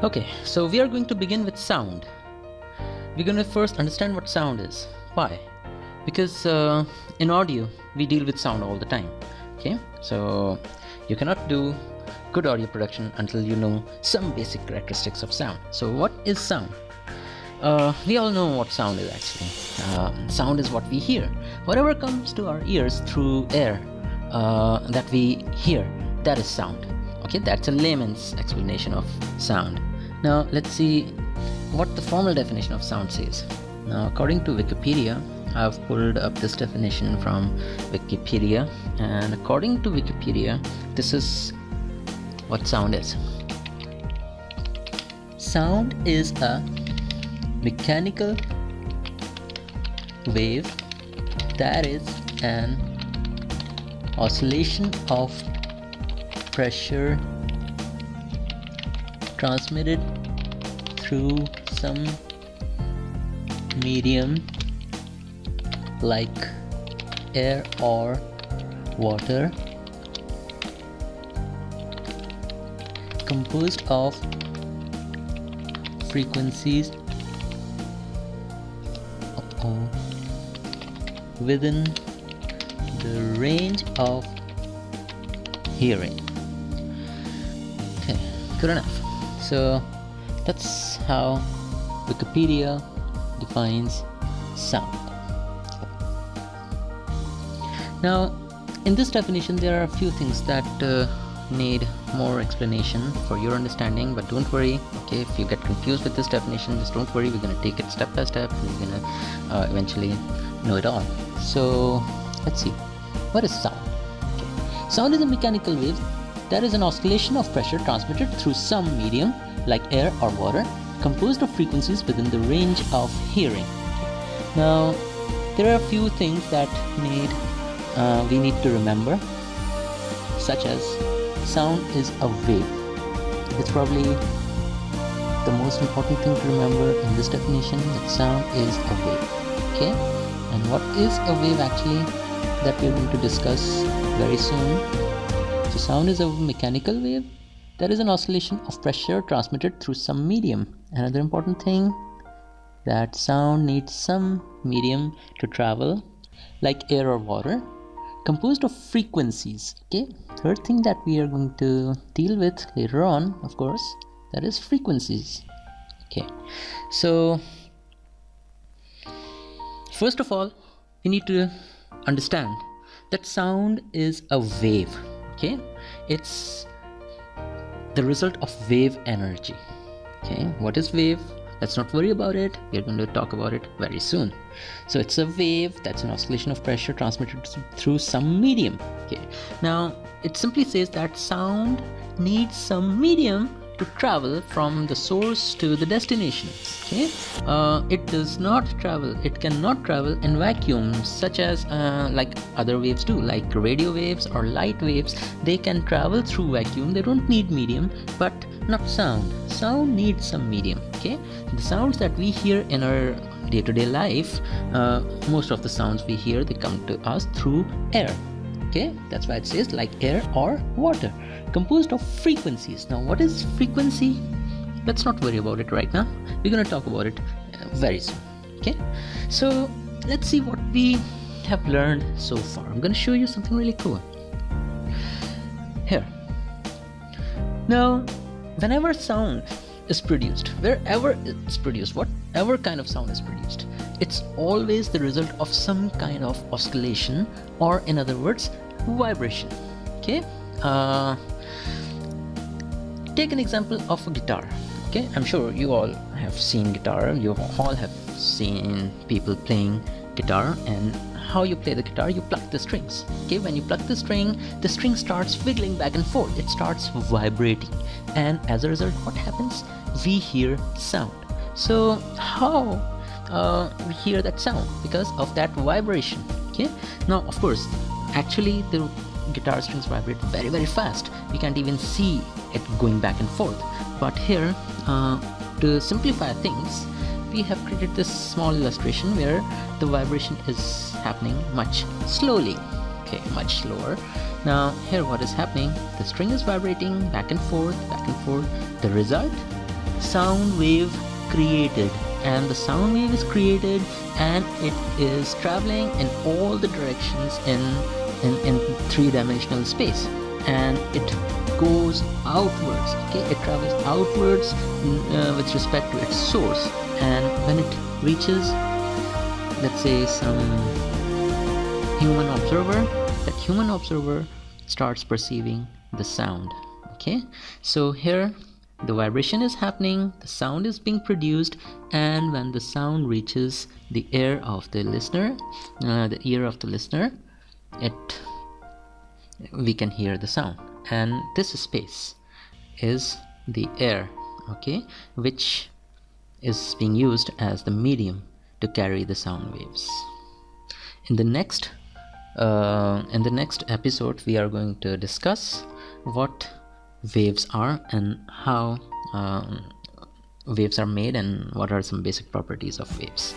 Okay, so we are going to begin with sound. We're going to first understand what sound is. Why? Because uh, in audio, we deal with sound all the time. Okay, so you cannot do good audio production until you know some basic characteristics of sound. So, what is sound? Uh, we all know what sound is actually. Uh, sound is what we hear. Whatever comes to our ears through air uh, that we hear, that is sound. Okay, that's a layman's explanation of sound. Now, let's see what the formal definition of sound says. Now, according to Wikipedia, I've pulled up this definition from Wikipedia, and according to Wikipedia, this is what sound is. Sound is a mechanical wave that is an oscillation of pressure transmitted through some medium like air or water composed of frequencies within the range of hearing. Okay good enough so that's how wikipedia defines sound. Now in this definition there are a few things that uh, need more explanation for your understanding but don't worry okay? If you get confused with this definition just don't worry we're going to take it step by step and we're to uh, eventually know it all. So let's see. What is sound? Okay. sound is a mechanical wave that is an oscillation of pressure transmitted through some medium like air or water composed of frequencies within the range of hearing now there are a few things that need uh, we need to remember such as sound is a wave. It's probably the most important thing to remember in this definition that sound is a wave. Okay? And what is a wave actually that we're going to discuss very soon? So, sound is a mechanical wave that is an oscillation of pressure transmitted through some medium. Another important thing that sound needs some medium to travel, like air or water composed of frequencies okay? Third thing that we are going to deal with later on of course that is frequencies okay? So first of all we need to understand that sound is a wave okay? It's the result of wave energy okay? What is wave? Let's not worry about it. We're going to talk about it very soon. So it's a wave that's an oscillation of pressure transmitted through some medium okay? Now it simply says that sound needs some medium to travel from the source to the destination okay? Uh, it does not travel it cannot travel in vacuum such as uh, like other waves do like radio waves or light waves. They can travel through vacuum they don't need medium but not sound. Sound needs some medium okay? The sounds that we hear in our day-to-day life uh, most of the sounds we hear they come to us through air okay that's why it says like air or water composed of frequencies. Now what is frequency? Let's not worry about it right now. We're going to talk about it uh, very soon. Okay so let's see what we have learned so far. I'm going to show you something really cool. Here. Now whenever sound is produced, wherever it's produced, whatever kind of sound is produced, it's always the result of some kind of oscillation or, in other words, vibration. Okay? Uh, take an example of a guitar. Okay, I'm sure you all have seen guitar, you all have seen people playing guitar, and how you play the guitar, you pluck the strings. Okay, when you pluck the string, the string starts wiggling back and forth, it starts vibrating, and as a result, what happens? We hear sound. So, how uh, we hear that sound? Because of that vibration. Okay, now, of course, actually, the guitar strings vibrate very, very fast. We can't even see it going back and forth. But here, uh, to simplify things, we have created this small illustration where the vibration is happening much slowly. Okay much slower. Now here what is happening? The string is vibrating back and forth back and forth. The result? Sound wave created. And the sound wave is created and it is traveling in all the directions in in, in three-dimensional space. And it goes outwards. Okay it travels outwards uh, with respect to its source. And when it reaches let's say some human observer that human observer starts perceiving the sound okay? So here the vibration is happening the sound is being produced and when the sound reaches the ear of the listener uh, the ear of the listener it we can hear the sound. And this space is the air okay? Which is being used as the medium to carry the sound waves. In the next uh, in the next episode we are going to discuss what waves are and how um, waves are made and what are some basic properties of waves